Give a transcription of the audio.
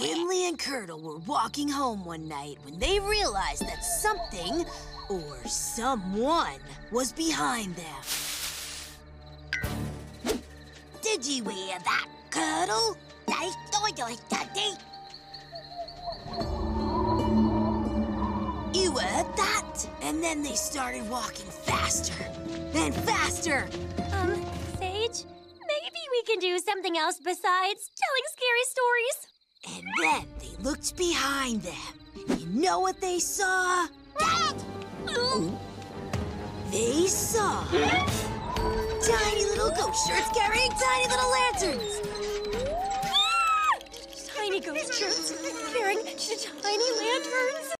Gimli and Curdle were walking home one night when they realized that something, or someone, was behind them. Did you hear that, Curdle? You heard that? And then they started walking faster and faster. Um, Sage, maybe we can do something else besides telling scary looked behind them. You know what they saw? They saw tiny little ghost shirts carrying tiny little lanterns. Ah! Tiny ghost shirts carrying tiny lanterns.